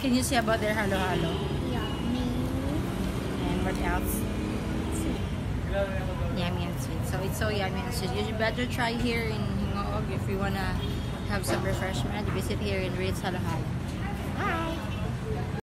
can you say about their halo-halo? Yummy. And what else? Yummy and sweet. So it's so yummy and sweet. You should better try here in Gingoog if you wanna have some refreshment. Visit here in Riets Halo Halo.